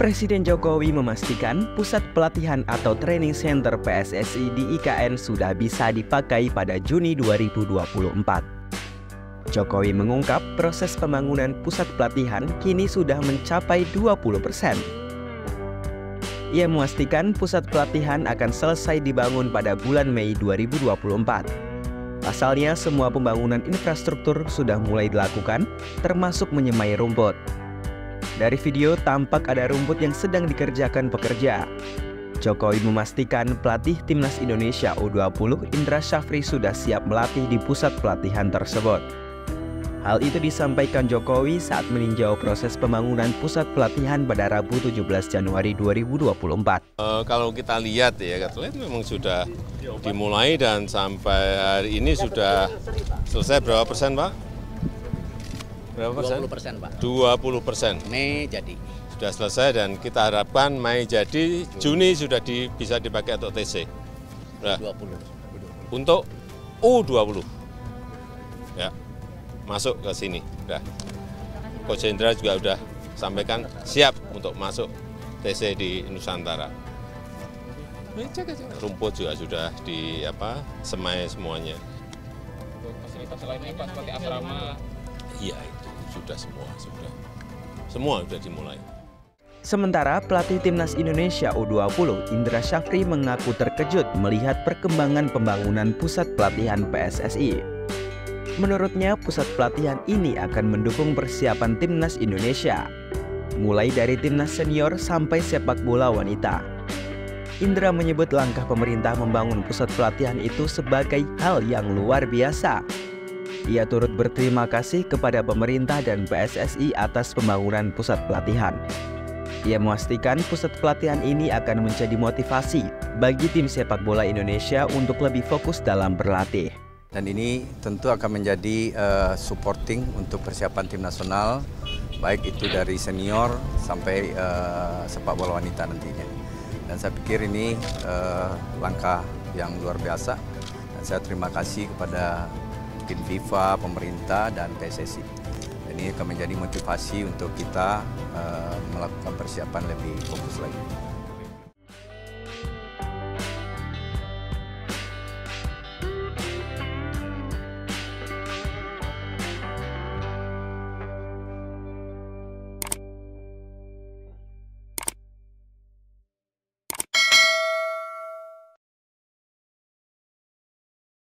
Presiden Jokowi memastikan pusat pelatihan atau training center PSSI di IKN sudah bisa dipakai pada Juni 2024. Jokowi mengungkap proses pembangunan pusat pelatihan kini sudah mencapai 20 persen. Ia memastikan pusat pelatihan akan selesai dibangun pada bulan Mei 2024. Pasalnya, semua pembangunan infrastruktur sudah mulai dilakukan, termasuk menyemai rumput. Dari video tampak ada rumput yang sedang dikerjakan pekerja. Jokowi memastikan pelatih timnas Indonesia U20 Indra Syafri sudah siap melatih di pusat pelatihan tersebut. Hal itu disampaikan Jokowi saat meninjau proses pembangunan pusat pelatihan pada Rabu 17 Januari 2024. Uh, kalau kita lihat ya, katanya memang sudah dimulai dan sampai hari ini sudah selesai berapa persen Pak? Berapa persen? 20 persen, Pak. 20 persen. Mei jadi. Sudah selesai dan kita harapkan Mei jadi, Juni sudah di, bisa dipakai untuk TC. Nah, 20. Untuk U20. Ya, masuk ke sini. Udah. Coach Hendra juga sudah sampaikan siap untuk masuk TC di Nusantara. Rumput juga sudah di apa semai semuanya. Fasilitas lainnya Pak seperti asrama. Iya itu sudah semua sudah semua sudah dimulai. Sementara pelatih timnas Indonesia U20 Indra Syafri mengaku terkejut melihat perkembangan pembangunan pusat pelatihan PSSI. Menurutnya pusat pelatihan ini akan mendukung persiapan timnas Indonesia, mulai dari timnas senior sampai sepak bola wanita. Indra menyebut langkah pemerintah membangun pusat pelatihan itu sebagai hal yang luar biasa ia turut berterima kasih kepada pemerintah dan PSSI atas pembangunan pusat pelatihan. Ia memastikan pusat pelatihan ini akan menjadi motivasi bagi tim sepak bola Indonesia untuk lebih fokus dalam berlatih. Dan ini tentu akan menjadi uh, supporting untuk persiapan tim nasional, baik itu dari senior sampai uh, sepak bola wanita nantinya. Dan saya pikir ini uh, langkah yang luar biasa. Dan saya terima kasih kepada mungkin FIFA, pemerintah, dan PSSI. Ini akan menjadi motivasi untuk kita uh, melakukan persiapan lebih fokus lagi.